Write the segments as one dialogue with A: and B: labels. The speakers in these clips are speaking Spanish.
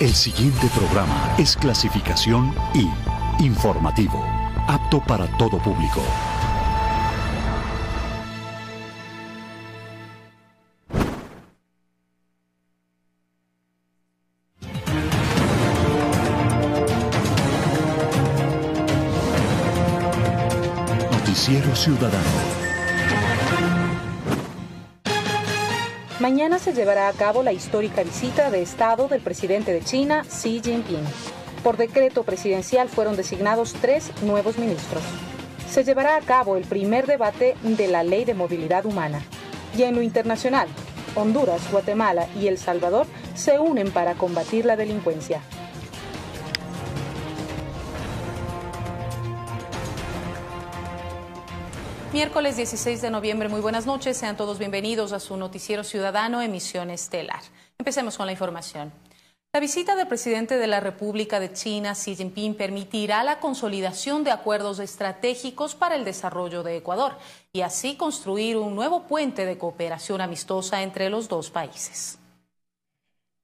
A: El siguiente programa es clasificación I, informativo, apto para todo público. Noticiero Ciudadano.
B: Se llevará a cabo la histórica visita de Estado del presidente de China, Xi Jinping. Por decreto presidencial fueron designados tres nuevos ministros. Se llevará a cabo el primer debate de la Ley de Movilidad Humana. Y en lo internacional, Honduras, Guatemala y El Salvador se unen para combatir la delincuencia. Miércoles 16 de noviembre, muy buenas noches, sean todos bienvenidos a su noticiero ciudadano Emisión Estelar. Empecemos con la información. La visita del presidente de la República de China, Xi Jinping, permitirá la consolidación de acuerdos estratégicos para el desarrollo de Ecuador y así construir un nuevo puente de cooperación amistosa entre los dos países.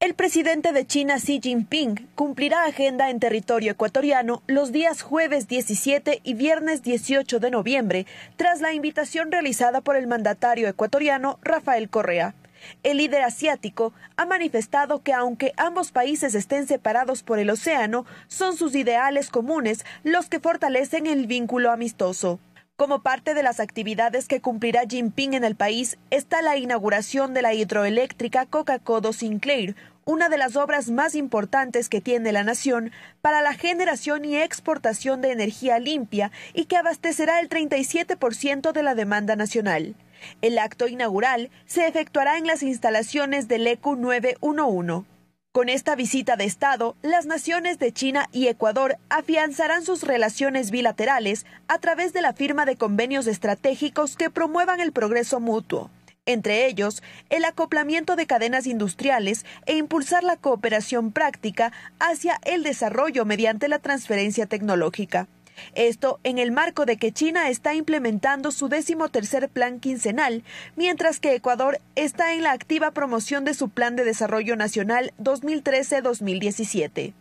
C: El presidente de China Xi Jinping cumplirá agenda en territorio ecuatoriano los días jueves 17 y viernes 18 de noviembre, tras la invitación realizada por el mandatario ecuatoriano Rafael Correa. El líder asiático ha manifestado que aunque ambos países estén separados por el océano, son sus ideales comunes los que fortalecen el vínculo amistoso. Como parte de las actividades que cumplirá Jinping en el país está la inauguración de la hidroeléctrica Coca-Cola Sinclair, una de las obras más importantes que tiene la nación para la generación y exportación de energía limpia y que abastecerá el 37% de la demanda nacional. El acto inaugural se efectuará en las instalaciones del ECU 911. Con esta visita de Estado, las naciones de China y Ecuador afianzarán sus relaciones bilaterales a través de la firma de convenios estratégicos que promuevan el progreso mutuo entre ellos el acoplamiento de cadenas industriales e impulsar la cooperación práctica hacia el desarrollo mediante la transferencia tecnológica. Esto en el marco de que China está implementando su décimo tercer plan quincenal, mientras que Ecuador está en la activa promoción de su Plan de Desarrollo Nacional 2013-2017.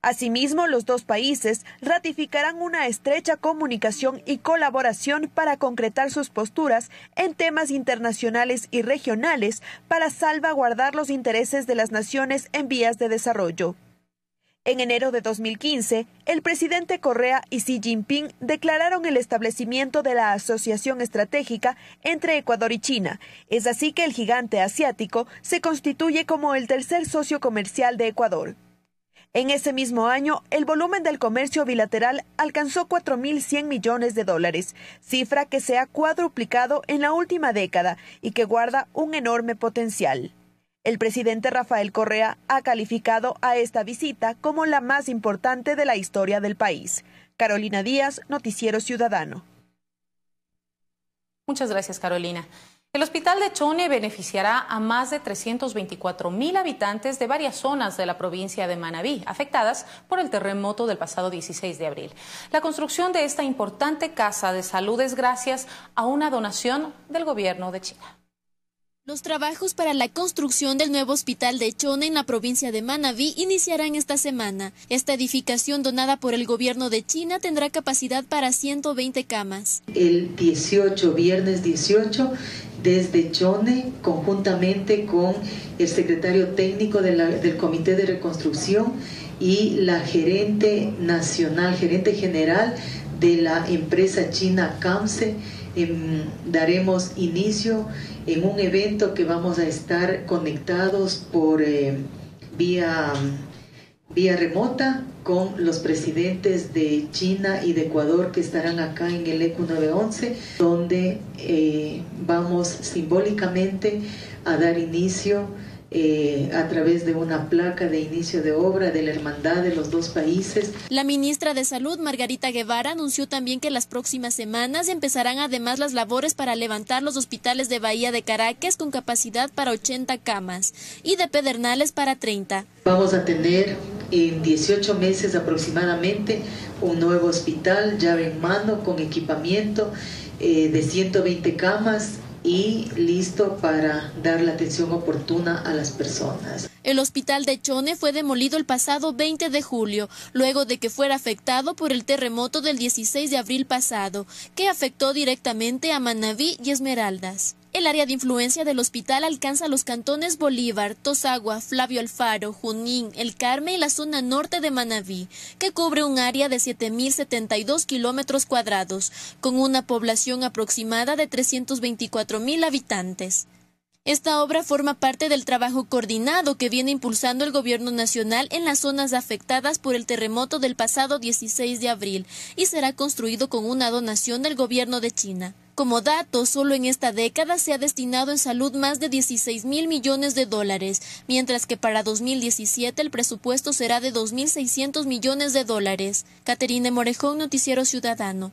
C: Asimismo, los dos países ratificarán una estrecha comunicación y colaboración para concretar sus posturas en temas internacionales y regionales para salvaguardar los intereses de las naciones en vías de desarrollo. En enero de 2015, el presidente Correa y Xi Jinping declararon el establecimiento de la Asociación Estratégica entre Ecuador y China. Es así que el gigante asiático se constituye como el tercer socio comercial de Ecuador. En ese mismo año, el volumen del comercio bilateral alcanzó 4.100 millones de dólares, cifra que se ha cuadruplicado en la última década y que guarda un enorme potencial. El presidente Rafael Correa ha calificado a esta visita como la más importante de la historia del país. Carolina Díaz, Noticiero Ciudadano.
B: Muchas gracias, Carolina. El hospital de Chone beneficiará a más de 324 mil habitantes de varias zonas de la provincia de Manabí, afectadas por el terremoto del pasado 16 de abril. La construcción de esta importante casa de salud es gracias a una donación del gobierno de China.
D: Los trabajos para la construcción del nuevo hospital de Chone en la provincia de Manabí iniciarán esta semana. Esta edificación donada por el gobierno de China tendrá capacidad para 120 camas.
E: El 18, viernes 18, desde Chone, conjuntamente con el secretario técnico del Comité de Reconstrucción y la gerente nacional, gerente general de la empresa china CAMSE, em, daremos inicio en un evento que vamos a estar conectados por eh, vía, vía remota con los presidentes de China y de Ecuador que estarán acá en el ECU 911, donde eh, vamos simbólicamente a dar inicio eh, a través de una placa de inicio de obra de la hermandad de los dos países.
D: La ministra de Salud, Margarita Guevara, anunció también que las próximas semanas empezarán además las labores para levantar los hospitales de Bahía de Caracas con capacidad para 80 camas y de Pedernales para 30.
E: Vamos a tener en 18 meses aproximadamente un nuevo hospital llave en mano con equipamiento eh, de 120 camas y listo para dar la atención oportuna a las personas.
D: El hospital de Chone fue demolido el pasado 20 de julio, luego de que fuera afectado por el terremoto del 16 de abril pasado, que afectó directamente a Manabí y Esmeraldas. El área de influencia del hospital alcanza los cantones Bolívar, Tosagua, Flavio Alfaro, Junín, El Carmen y la zona norte de Manabí, que cubre un área de 7.072 kilómetros cuadrados, con una población aproximada de 324.000 habitantes. Esta obra forma parte del trabajo coordinado que viene impulsando el Gobierno Nacional en las zonas afectadas por el terremoto del pasado 16 de abril y será construido con una donación del Gobierno de China. Como dato, solo en esta década se ha destinado en salud más de 16 mil millones de dólares, mientras que para 2017 el presupuesto será de 2.600 millones de dólares. Caterine Morejón, Noticiero Ciudadano.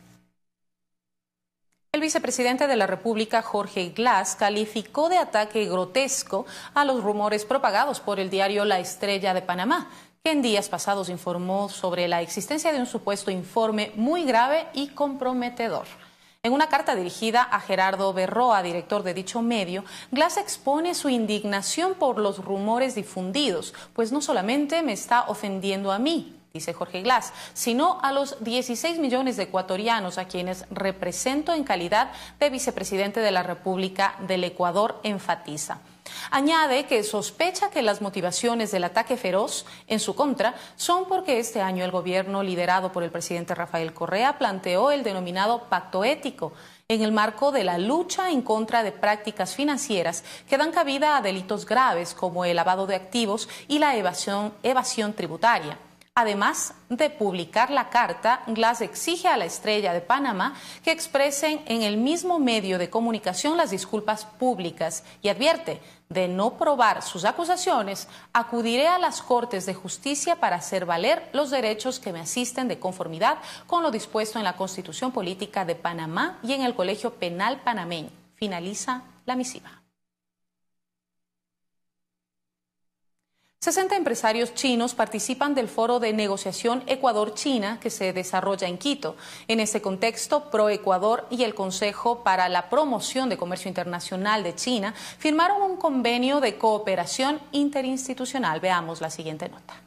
B: El vicepresidente de la República, Jorge Glass, calificó de ataque grotesco a los rumores propagados por el diario La Estrella de Panamá, que en días pasados informó sobre la existencia de un supuesto informe muy grave y comprometedor. En una carta dirigida a Gerardo Berroa, director de dicho medio, Glass expone su indignación por los rumores difundidos, pues no solamente me está ofendiendo a mí, dice Jorge Glass, sino a los 16 millones de ecuatorianos a quienes represento en calidad de vicepresidente de la República del Ecuador, enfatiza. Añade que sospecha que las motivaciones del ataque feroz en su contra son porque este año el gobierno liderado por el presidente Rafael Correa planteó el denominado pacto ético en el marco de la lucha en contra de prácticas financieras que dan cabida a delitos graves como el lavado de activos y la evasión, tributaria. Además de publicar la carta, Glass exige a la estrella de Panamá que expresen en el mismo medio de comunicación las disculpas públicas y advierte de no probar sus acusaciones, acudiré a las Cortes de Justicia para hacer valer los derechos que me asisten de conformidad con lo dispuesto en la Constitución Política de Panamá y en el Colegio Penal Panameño. Finaliza la misiva. 60 empresarios chinos participan del foro de negociación Ecuador-China que se desarrolla en Quito. En ese contexto, ProEcuador y el Consejo para la Promoción de Comercio Internacional de China firmaron un convenio de cooperación interinstitucional. Veamos la siguiente nota.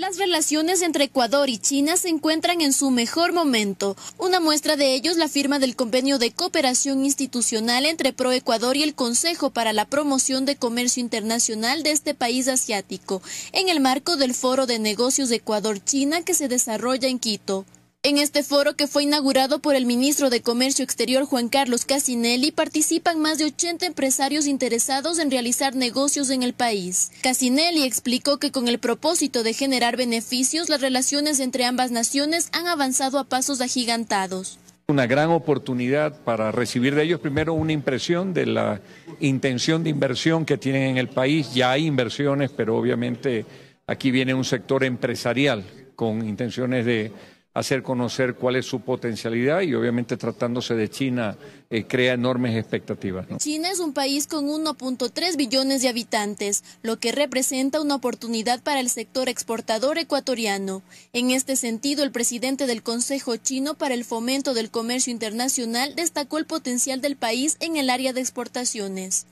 D: Las relaciones entre Ecuador y China se encuentran en su mejor momento. Una muestra de ello la firma del convenio de cooperación institucional entre ProEcuador y el Consejo para la Promoción de Comercio Internacional de este país asiático, en el marco del Foro de Negocios de Ecuador-China que se desarrolla en Quito. En este foro que fue inaugurado por el ministro de Comercio Exterior Juan Carlos Casinelli participan más de 80 empresarios interesados en realizar negocios en el país. Casinelli explicó que con el propósito de generar beneficios, las relaciones entre ambas naciones han avanzado a pasos agigantados.
F: Una gran oportunidad para recibir de ellos primero una impresión de la intención de inversión que tienen en el país. Ya hay inversiones, pero obviamente aquí viene un sector empresarial con intenciones de hacer conocer cuál es su potencialidad y obviamente tratándose de China eh, crea enormes expectativas.
D: China es un país con 1.3 billones de habitantes, lo que representa una oportunidad para el sector exportador ecuatoriano. En este sentido, el presidente del Consejo Chino para el Fomento del Comercio Internacional destacó el potencial del país en el área de exportaciones.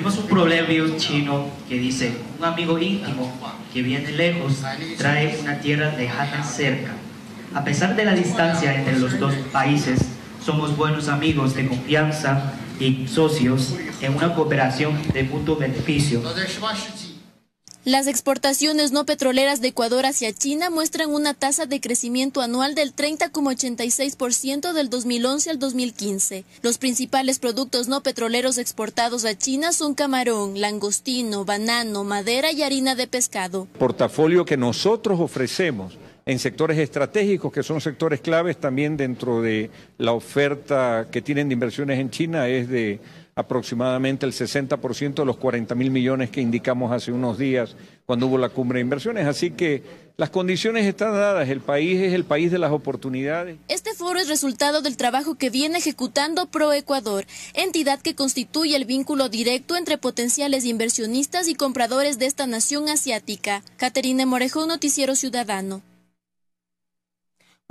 G: Tenemos un proverbio chino que dice, un amigo íntimo que viene lejos trae una tierra lejana cerca. A pesar de la distancia entre los dos países, somos buenos amigos de confianza y socios en una cooperación de mutuo beneficio.
D: Las exportaciones no petroleras de Ecuador hacia China muestran una tasa de crecimiento anual del 30,86% del 2011 al 2015. Los principales productos no petroleros exportados a China son camarón, langostino, banano, madera y harina de pescado.
F: Portafolio que nosotros ofrecemos en sectores estratégicos, que son sectores claves también dentro de la oferta que tienen de inversiones en China, es de aproximadamente el 60% de los 40 mil millones que indicamos hace unos días cuando hubo la cumbre de inversiones. Así que las condiciones están dadas, el país es el país de las oportunidades.
D: Este foro es resultado del trabajo que viene ejecutando ProEcuador, entidad que constituye el vínculo directo entre potenciales inversionistas y compradores de esta nación asiática. Caterine Morejón, Noticiero Ciudadano.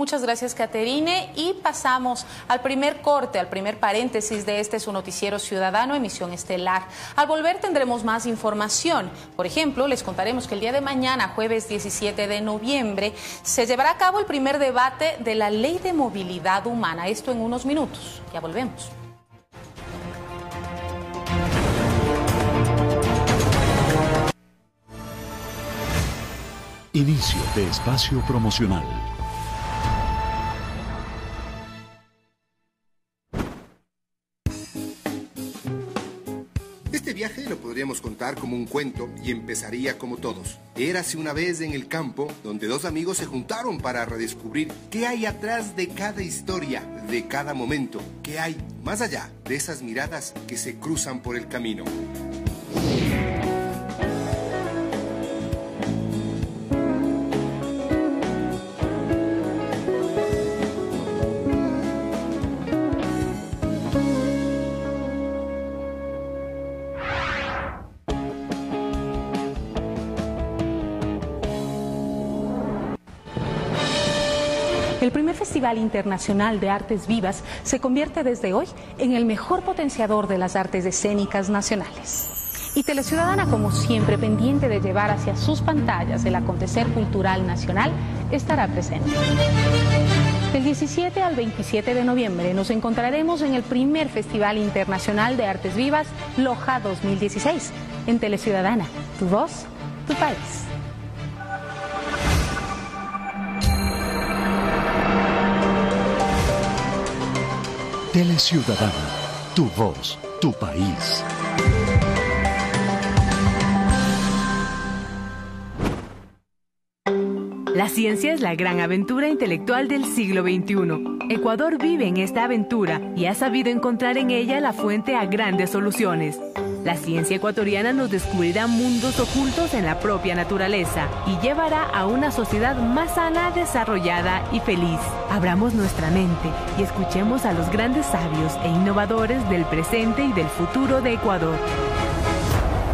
B: Muchas gracias, Caterine. Y pasamos al primer corte, al primer paréntesis de este su noticiero ciudadano, emisión estelar. Al volver tendremos más información. Por ejemplo, les contaremos que el día de mañana, jueves 17 de noviembre, se llevará a cabo el primer debate de la ley de movilidad humana. Esto en unos minutos. Ya volvemos.
A: Inicio de espacio promocional.
H: Podríamos contar como un cuento y empezaría como todos. Érase una vez en el campo donde dos amigos se juntaron para redescubrir qué hay atrás de cada historia, de cada momento, qué hay más allá de esas miradas que se cruzan por el camino.
B: Internacional de Artes Vivas se convierte desde hoy en el mejor potenciador de las artes escénicas nacionales. Y Teleciudadana, como siempre pendiente de llevar hacia sus pantallas el acontecer cultural nacional, estará presente. Del 17 al 27 de noviembre nos encontraremos en el primer Festival Internacional de Artes Vivas, Loja 2016, en Teleciudadana, tu voz, tu país.
A: Teleciudadana, tu voz, tu país.
I: La ciencia es la gran aventura intelectual del siglo XXI. Ecuador vive en esta aventura y ha sabido encontrar en ella la fuente a grandes soluciones. La ciencia ecuatoriana nos descubrirá mundos ocultos en la propia naturaleza y llevará a una sociedad más sana, desarrollada y feliz. Abramos nuestra mente y escuchemos a los grandes sabios e innovadores del presente y del futuro de Ecuador.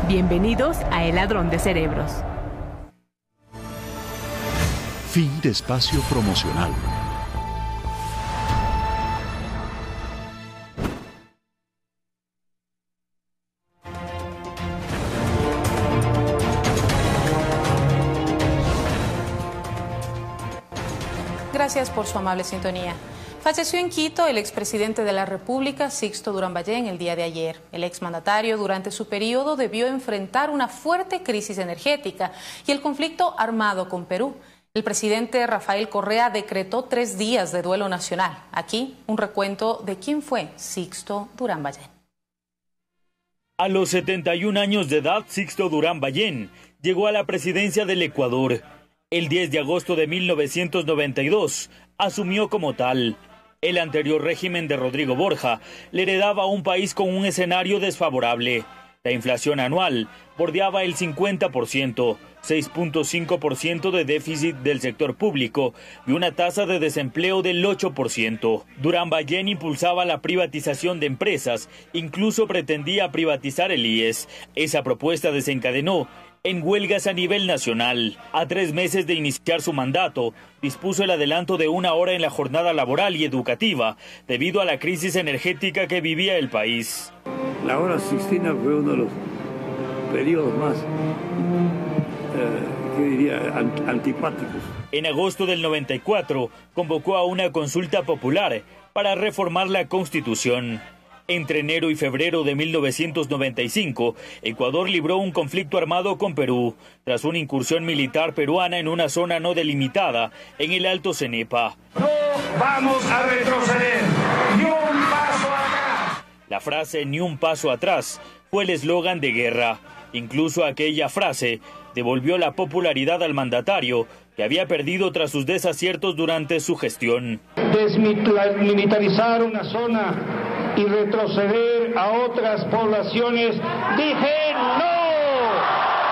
I: Bienvenidos a El Ladrón de Cerebros.
A: Fin de espacio promocional.
B: Gracias por su amable sintonía. Falleció en Quito el expresidente de la República, Sixto Durán Ballén, el día de ayer. El exmandatario durante su periodo debió enfrentar una fuerte crisis energética y el conflicto armado con Perú. El presidente Rafael Correa decretó tres días de duelo nacional. Aquí un recuento de quién fue Sixto Durán Ballén.
J: A los 71 años de edad, Sixto Durán Ballén llegó a la presidencia del Ecuador. El 10 de agosto de 1992 asumió como tal. El anterior régimen de Rodrigo Borja le heredaba a un país con un escenario desfavorable. La inflación anual bordeaba el 50%, 6.5% de déficit del sector público y una tasa de desempleo del 8%. Durán Ballén impulsaba la privatización de empresas, incluso pretendía privatizar el IES. Esa propuesta desencadenó en huelgas a nivel nacional. A tres meses de iniciar su mandato, dispuso el adelanto de una hora en la jornada laboral y educativa debido a la crisis energética que vivía el país.
K: La hora Sixtina fue uno de los periodos más, eh, ¿qué diría?, antipáticos.
J: En agosto del 94 convocó a una consulta popular para reformar la constitución. Entre enero y febrero de 1995, Ecuador libró un conflicto armado con Perú, tras una incursión militar peruana en una zona no delimitada, en el Alto Cenepa.
L: No vamos a retroceder, ni un paso atrás.
J: La frase ni un paso atrás fue el eslogan de guerra. Incluso aquella frase devolvió la popularidad al mandatario, que había perdido tras sus desaciertos durante su gestión.
L: Desmilitarizar una zona y retroceder a otras poblaciones. Dije no,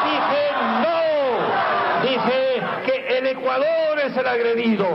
L: dije no, dije que el Ecuador es el agredido.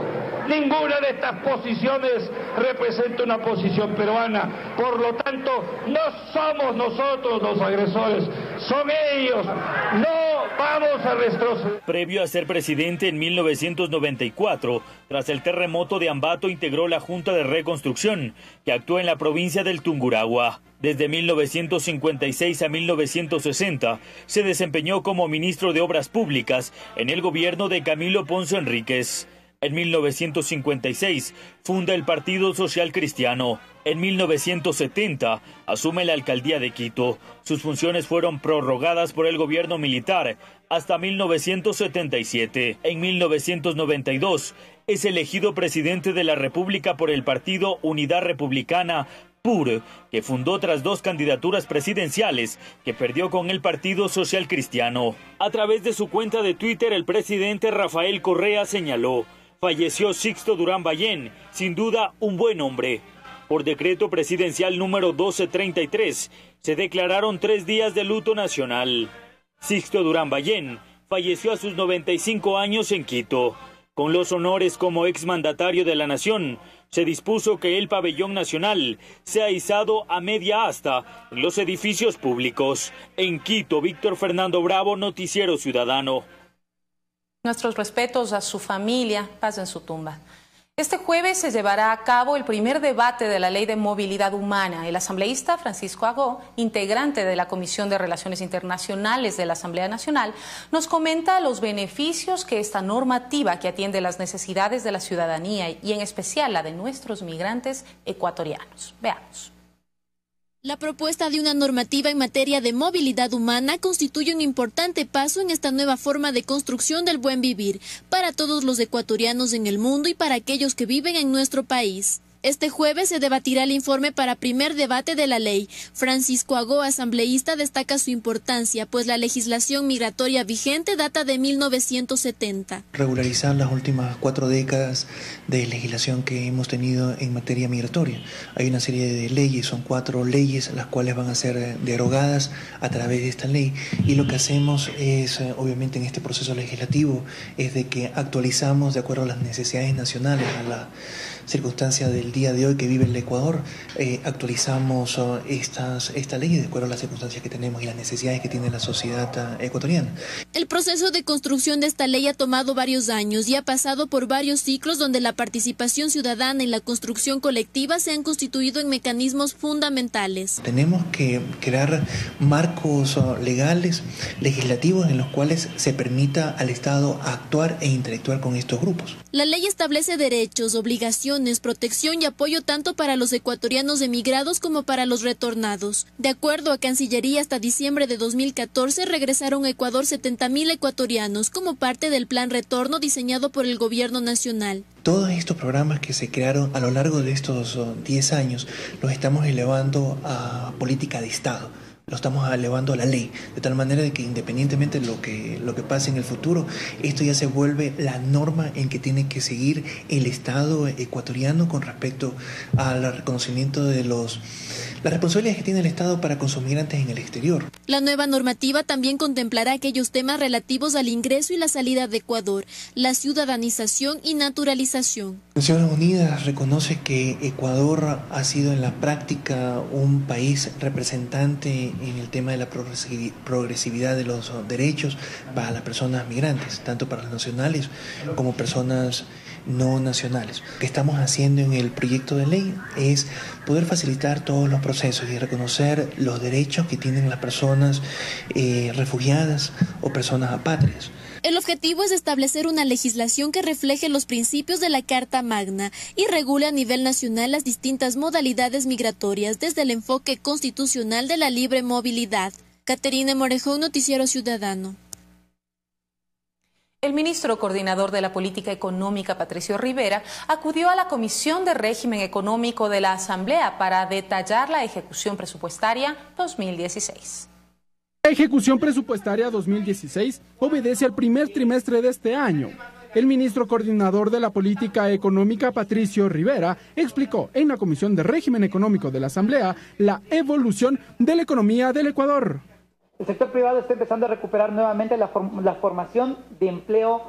L: Ninguna de estas posiciones representa una posición peruana. Por lo tanto, no somos nosotros los agresores, son ellos. No vamos a retroceder.
J: Previo a ser presidente en 1994, tras el terremoto de Ambato integró la Junta de Reconstrucción, que actuó en la provincia del Tungurahua. Desde 1956 a 1960 se desempeñó como ministro de Obras Públicas en el gobierno de Camilo Ponce Enríquez. En 1956 funda el Partido Social Cristiano. En 1970 asume la alcaldía de Quito. Sus funciones fueron prorrogadas por el gobierno militar hasta 1977. En 1992 es elegido presidente de la República por el Partido Unidad Republicana PUR, que fundó tras dos candidaturas presidenciales que perdió con el Partido Social Cristiano. A través de su cuenta de Twitter, el presidente Rafael Correa señaló falleció Sixto Durán Ballén, sin duda un buen hombre. Por decreto presidencial número 1233, se declararon tres días de luto nacional. Sixto Durán Ballén falleció a sus 95 años en Quito. Con los honores como exmandatario de la nación, se dispuso que el pabellón nacional sea izado a media asta en los edificios públicos. En Quito, Víctor Fernando Bravo, Noticiero Ciudadano.
B: Nuestros respetos a su familia, paz en su tumba. Este jueves se llevará a cabo el primer debate de la Ley de Movilidad Humana. El asambleísta Francisco Agó, integrante de la Comisión de Relaciones Internacionales de la Asamblea Nacional, nos comenta los beneficios que esta normativa que atiende las necesidades de la ciudadanía y en especial la de nuestros migrantes ecuatorianos. Veamos.
D: La propuesta de una normativa en materia de movilidad humana constituye un importante paso en esta nueva forma de construcción del buen vivir para todos los ecuatorianos en el mundo y para aquellos que viven en nuestro país. Este jueves se debatirá el informe para primer debate de la ley. Francisco Agó, asambleísta, destaca su importancia, pues la legislación migratoria vigente data de 1970.
M: Regularizar las últimas cuatro décadas de legislación que hemos tenido en materia migratoria. Hay una serie de leyes, son cuatro leyes las cuales van a ser derogadas a través de esta ley. Y lo que hacemos es, eh, obviamente en este proceso legislativo, es de que actualizamos de acuerdo a las necesidades nacionales, a la circunstancia del día de hoy que vive el Ecuador, eh, actualizamos uh, estas, esta ley de acuerdo a las circunstancias que tenemos y las necesidades que tiene la sociedad uh, ecuatoriana.
D: El proceso de construcción de esta ley ha tomado varios años y ha pasado por varios ciclos donde la participación ciudadana y la construcción colectiva se han constituido en mecanismos fundamentales.
M: Tenemos que crear marcos uh, legales, legislativos en los cuales se permita al Estado actuar e interactuar con estos grupos.
D: La ley establece derechos, obligaciones, protección y apoyo tanto para los ecuatorianos emigrados como para los retornados. De acuerdo a Cancillería, hasta diciembre de 2014 regresaron a Ecuador 70.000 ecuatorianos como parte del plan retorno diseñado por el gobierno nacional.
M: Todos estos programas que se crearon a lo largo de estos 10 años los estamos elevando a política de Estado lo estamos elevando a la ley, de tal manera de que independientemente de lo que, lo que pase en el futuro, esto ya se vuelve la norma en que tiene que seguir el Estado ecuatoriano con respecto al reconocimiento de los las responsabilidades que tiene el Estado para con sus migrantes en el exterior.
D: La nueva normativa también contemplará aquellos temas relativos al ingreso y la salida de Ecuador, la ciudadanización y naturalización.
M: Naciones Unidas reconoce que Ecuador ha sido en la práctica un país representante en el tema de la progresividad de los derechos para las personas migrantes, tanto para las nacionales como personas no nacionales. Lo que estamos haciendo en el proyecto de ley es poder facilitar todos los procesos y reconocer los derechos que tienen las personas eh, refugiadas o personas apátridas.
D: El objetivo es establecer una legislación que refleje los principios de la Carta Magna y regule a nivel nacional las distintas modalidades migratorias desde el enfoque constitucional de la libre movilidad. Caterina Morejón, Noticiero Ciudadano.
B: El ministro coordinador de la política económica, Patricio Rivera, acudió a la Comisión de Régimen Económico de la Asamblea para detallar la ejecución presupuestaria 2016.
N: La ejecución presupuestaria 2016 obedece al primer trimestre de este año. El ministro coordinador de la política económica, Patricio Rivera, explicó en la Comisión de Régimen Económico de la Asamblea la evolución de la economía del Ecuador.
O: El sector privado está empezando a recuperar nuevamente la, formación de empleo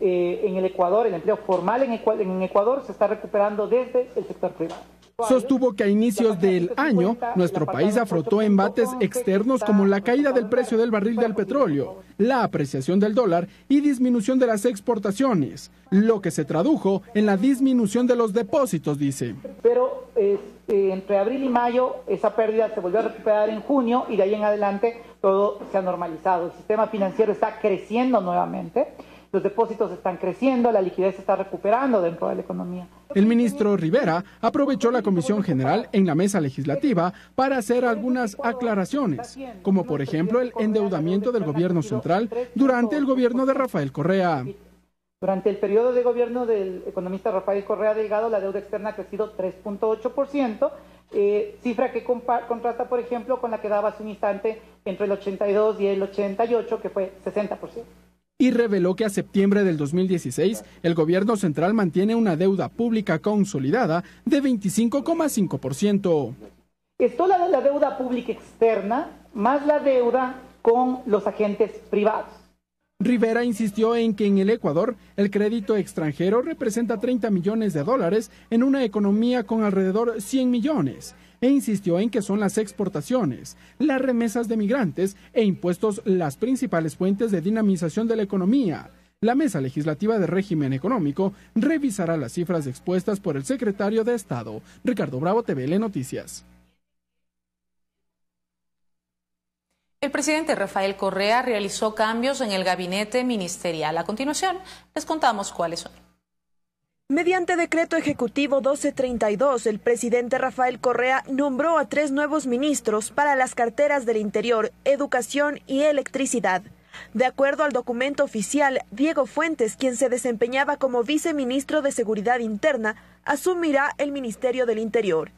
O: eh, en el Ecuador, el empleo formal en, en Ecuador se está recuperando desde el sector privado.
N: Sostuvo que a inicios del año nuestro país afrontó embates externos como la caída del precio del barril del petróleo, la apreciación del dólar y disminución de las exportaciones, lo que se tradujo en la disminución de los depósitos, dice.
O: Pero este, entre abril y mayo esa pérdida se volvió a recuperar en junio y de ahí en adelante todo se ha normalizado. El sistema financiero está creciendo nuevamente los depósitos están creciendo, la liquidez se está recuperando dentro de la economía.
N: El ministro Rivera aprovechó la Comisión General en la mesa legislativa para hacer algunas aclaraciones, como por ejemplo el endeudamiento del gobierno central durante el gobierno de Rafael Correa.
O: Durante el periodo de gobierno del economista Rafael Correa Delgado, la deuda externa ha crecido 3.8%, eh, cifra que contrasta, por ejemplo, con la que daba hace un instante entre el 82 y el 88, que fue 60%
N: y reveló que a septiembre del 2016 el gobierno central mantiene una deuda pública consolidada de 25,5%.
O: Esto la, la deuda pública externa más la deuda con los agentes privados.
N: Rivera insistió en que en el Ecuador el crédito extranjero representa 30 millones de dólares en una economía con alrededor 100 millones e insistió en que son las exportaciones, las remesas de migrantes e impuestos las principales fuentes de dinamización de la economía. La Mesa Legislativa de Régimen Económico revisará las cifras expuestas por el secretario de Estado, Ricardo Bravo, TVL Noticias.
P: El presidente Rafael Correa realizó cambios en el gabinete ministerial. A continuación, les contamos cuáles son.
C: Mediante decreto ejecutivo 1232, el presidente Rafael Correa nombró a tres nuevos ministros para las carteras del Interior, Educación y Electricidad. De acuerdo al documento oficial, Diego Fuentes, quien se desempeñaba como viceministro de Seguridad Interna, asumirá el Ministerio del Interior.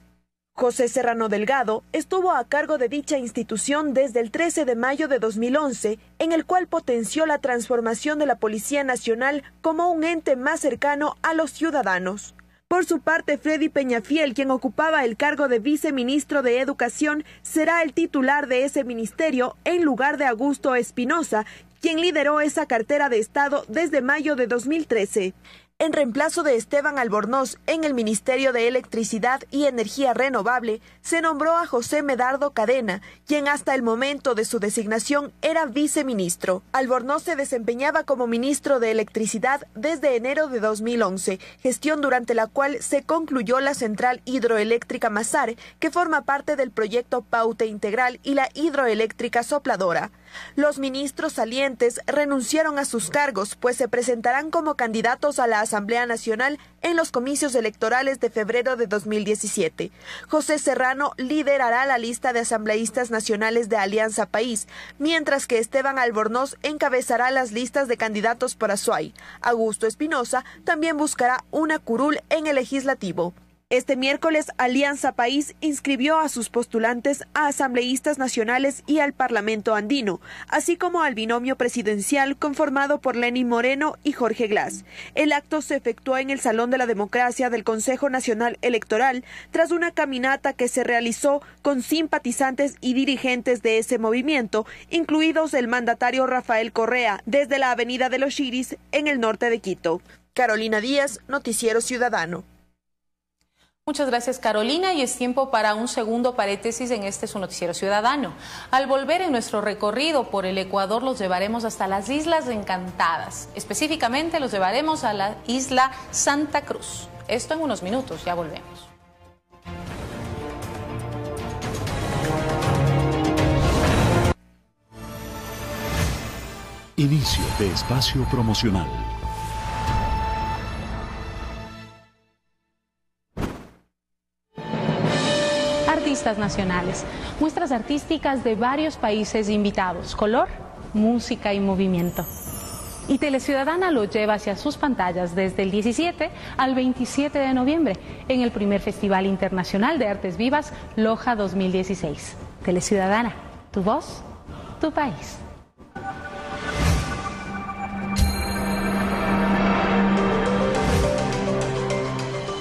C: José Serrano Delgado estuvo a cargo de dicha institución desde el 13 de mayo de 2011, en el cual potenció la transformación de la Policía Nacional como un ente más cercano a los ciudadanos. Por su parte, Freddy Peñafiel, quien ocupaba el cargo de viceministro de Educación, será el titular de ese ministerio en lugar de Augusto Espinosa, quien lideró esa cartera de Estado desde mayo de 2013 en reemplazo de Esteban Albornoz en el Ministerio de Electricidad y Energía Renovable, se nombró a José Medardo Cadena, quien hasta el momento de su designación era viceministro. Albornoz se desempeñaba como ministro de Electricidad desde enero de 2011, gestión durante la cual se concluyó la central hidroeléctrica Mazar, que forma parte del proyecto Paute Integral y la hidroeléctrica Sopladora. Los ministros salientes renunciaron a sus cargos, pues se presentarán como candidatos a la Asamblea Nacional en los comicios electorales de febrero de 2017. José Serrano liderará la lista de asambleístas nacionales de Alianza País, mientras que Esteban Albornoz encabezará las listas de candidatos por Azuay. Augusto Espinosa también buscará una curul en el legislativo. Este miércoles, Alianza País inscribió a sus postulantes a asambleístas nacionales y al Parlamento andino, así como al binomio presidencial conformado por Lenín Moreno y Jorge Glass. El acto se efectuó en el Salón de la Democracia del Consejo Nacional Electoral tras una caminata que se realizó con simpatizantes y dirigentes de ese movimiento, incluidos el mandatario Rafael Correa, desde la Avenida de los Chiris en el norte de Quito. Carolina Díaz, Noticiero Ciudadano.
P: Muchas gracias Carolina y es tiempo para un segundo paréntesis en este su noticiero ciudadano. Al volver en nuestro recorrido por el Ecuador los llevaremos hasta las Islas Encantadas. Específicamente los llevaremos a la isla Santa Cruz. Esto en unos minutos, ya volvemos.
A: Inicio de espacio promocional.
Q: Nacionales, muestras artísticas de varios países invitados, color, música y movimiento. Y Teleciudadana lo lleva hacia sus pantallas desde el 17 al 27 de noviembre en el primer Festival Internacional de Artes Vivas Loja 2016. Teleciudadana, tu voz, tu país.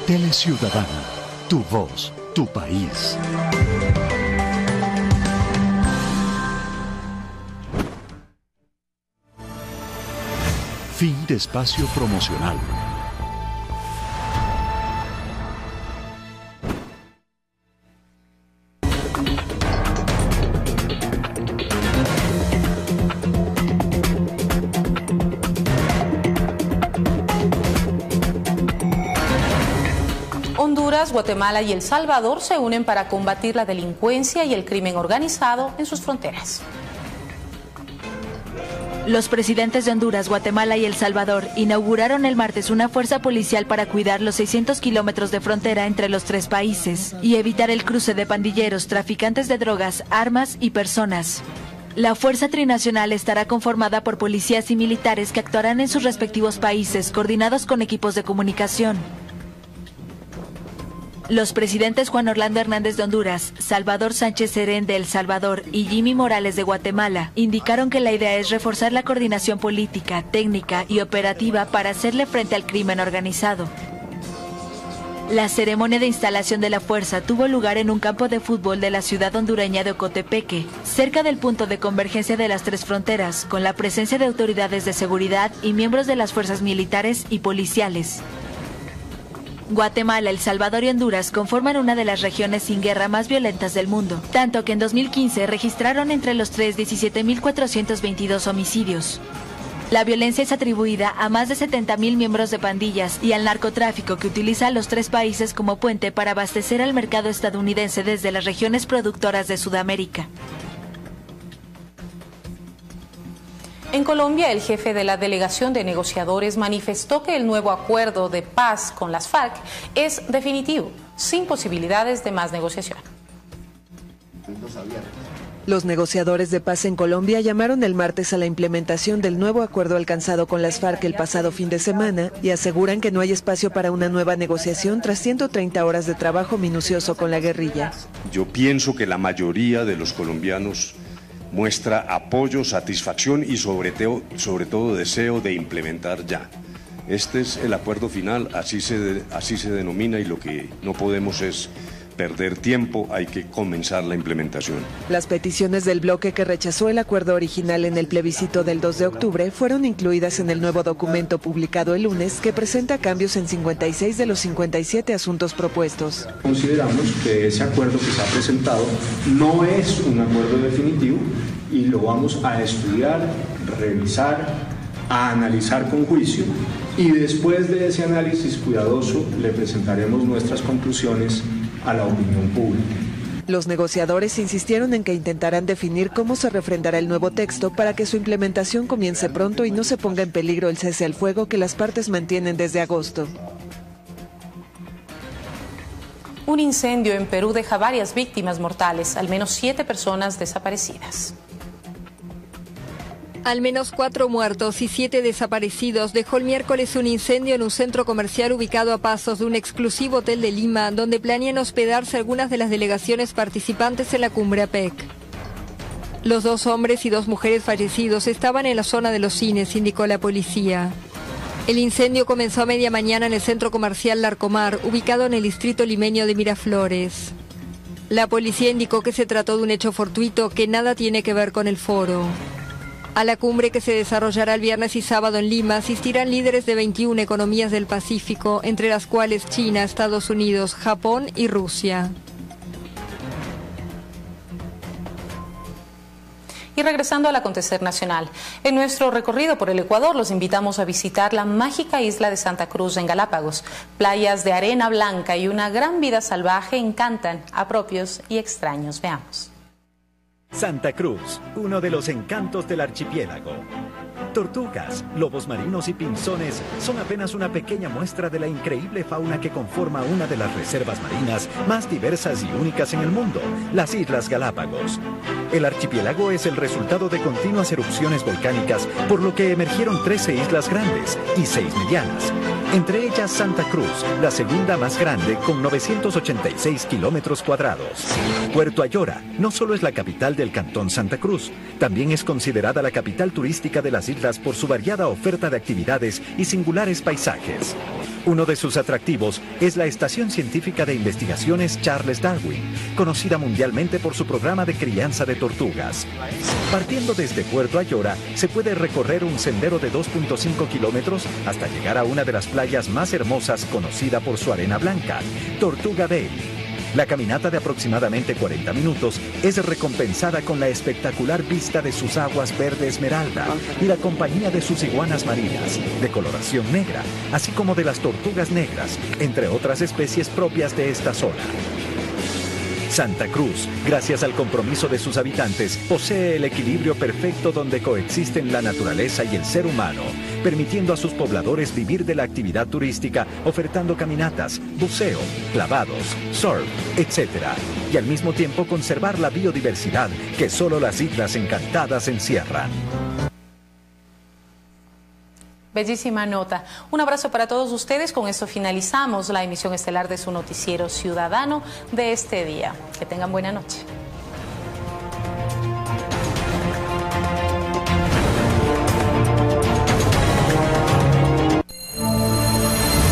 A: Teleciudadana, tu voz tu país. Fin de espacio promocional.
P: Honduras, Guatemala y El Salvador se unen para combatir la delincuencia y el crimen organizado en sus fronteras.
R: Los presidentes de Honduras, Guatemala y El Salvador inauguraron el martes una fuerza policial para cuidar los 600 kilómetros de frontera entre los tres países y evitar el cruce de pandilleros, traficantes de drogas, armas y personas. La Fuerza Trinacional estará conformada por policías y militares que actuarán en sus respectivos países, coordinados con equipos de comunicación. Los presidentes Juan Orlando Hernández de Honduras, Salvador Sánchez Serén de El Salvador y Jimmy Morales de Guatemala indicaron que la idea es reforzar la coordinación política, técnica y operativa para hacerle frente al crimen organizado. La ceremonia de instalación de la fuerza tuvo lugar en un campo de fútbol de la ciudad hondureña de Ocotepeque, cerca del punto de convergencia de las tres fronteras, con la presencia de autoridades de seguridad y miembros de las fuerzas militares y policiales. Guatemala, El Salvador y Honduras conforman una de las regiones sin guerra más violentas del mundo, tanto que en 2015 registraron entre los tres 17.422 homicidios. La violencia es atribuida a más de 70.000 miembros de pandillas y al narcotráfico que utiliza a los tres países como puente para abastecer al mercado estadounidense desde las regiones productoras de Sudamérica.
P: En Colombia, el jefe de la delegación de negociadores manifestó que el nuevo acuerdo de paz con las FARC es definitivo, sin posibilidades de más negociación.
S: Los negociadores de paz en Colombia llamaron el martes a la implementación del nuevo acuerdo alcanzado con las FARC el pasado fin de semana y aseguran que no hay espacio para una nueva negociación tras 130 horas de trabajo minucioso con la guerrilla.
T: Yo pienso que la mayoría de los colombianos muestra apoyo, satisfacción y sobre, sobre todo deseo de implementar ya. Este es el acuerdo final, así se, así se denomina y lo que no podemos es perder tiempo, hay que comenzar la implementación.
S: Las peticiones del bloque que rechazó el acuerdo original en el plebiscito del 2 de octubre fueron incluidas en el nuevo documento publicado el lunes que presenta cambios en 56 de los 57 asuntos propuestos.
U: Consideramos que ese acuerdo que se ha presentado no es un acuerdo definitivo y lo vamos a estudiar, revisar, a analizar con juicio y después de ese análisis cuidadoso le presentaremos nuestras conclusiones a la opinión pública.
S: Los negociadores insistieron en que intentarán definir cómo se refrendará el nuevo texto para que su implementación comience pronto y no se ponga en peligro el cese al fuego que las partes mantienen desde agosto.
P: Un incendio en Perú deja varias víctimas mortales, al menos siete personas desaparecidas.
V: Al menos cuatro muertos y siete desaparecidos dejó el miércoles un incendio en un centro comercial ubicado a pasos de un exclusivo hotel de Lima, donde planean hospedarse algunas de las delegaciones participantes en la cumbre APEC. Los dos hombres y dos mujeres fallecidos estaban en la zona de los cines, indicó la policía. El incendio comenzó a media mañana en el centro comercial Larcomar, ubicado en el distrito limeño de Miraflores. La policía indicó que se trató de un hecho fortuito que nada tiene que ver con el foro. A la cumbre que se desarrollará el viernes y sábado en Lima asistirán líderes de 21 economías del Pacífico, entre las cuales China, Estados Unidos, Japón y Rusia.
P: Y regresando al acontecer nacional, en nuestro recorrido por el Ecuador los invitamos a visitar la mágica isla de Santa Cruz en Galápagos. Playas de arena blanca y una gran vida salvaje encantan a propios y extraños. Veamos.
W: Santa Cruz, uno de los encantos del archipiélago. Tortugas, lobos marinos y pinzones son apenas una pequeña muestra de la increíble fauna que conforma una de las reservas marinas más diversas y únicas en el mundo, las Islas Galápagos. El archipiélago es el resultado de continuas erupciones volcánicas, por lo que emergieron 13 islas grandes y 6 medianas, entre ellas Santa Cruz, la segunda más grande con 986 kilómetros cuadrados. Puerto Ayora no solo es la capital del cantón Santa Cruz, también es considerada la capital turística de las islas por su variada oferta de actividades y singulares paisajes. Uno de sus atractivos es la Estación Científica de Investigaciones Charles Darwin, conocida mundialmente por su programa de crianza de tortugas. Partiendo desde Puerto Ayora, se puede recorrer un sendero de 2.5 kilómetros hasta llegar a una de las playas más hermosas conocida por su arena blanca, Tortuga Bay. La caminata de aproximadamente 40 minutos es recompensada con la espectacular vista de sus aguas verde esmeralda y la compañía de sus iguanas marinas, de coloración negra, así como de las tortugas negras, entre otras especies propias de esta zona. Santa Cruz, gracias al compromiso de sus habitantes, posee el equilibrio perfecto donde coexisten la naturaleza y el ser humano, permitiendo a sus pobladores vivir de la actividad turística, ofertando caminatas, buceo, clavados, surf, etc. Y al mismo tiempo conservar la biodiversidad que solo las Islas Encantadas encierran.
B: Bellísima nota. Un abrazo para todos ustedes. Con esto finalizamos la emisión estelar de su noticiero ciudadano de este día. Que tengan buena noche.